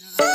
Peter.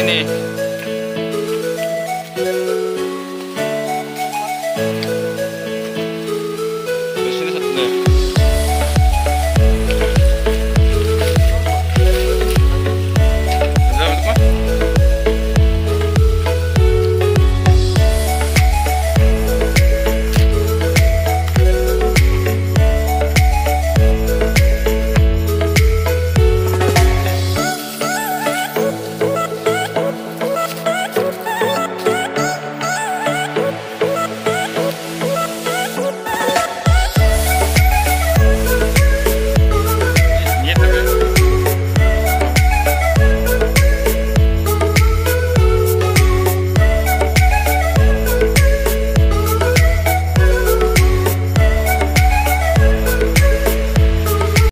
给你。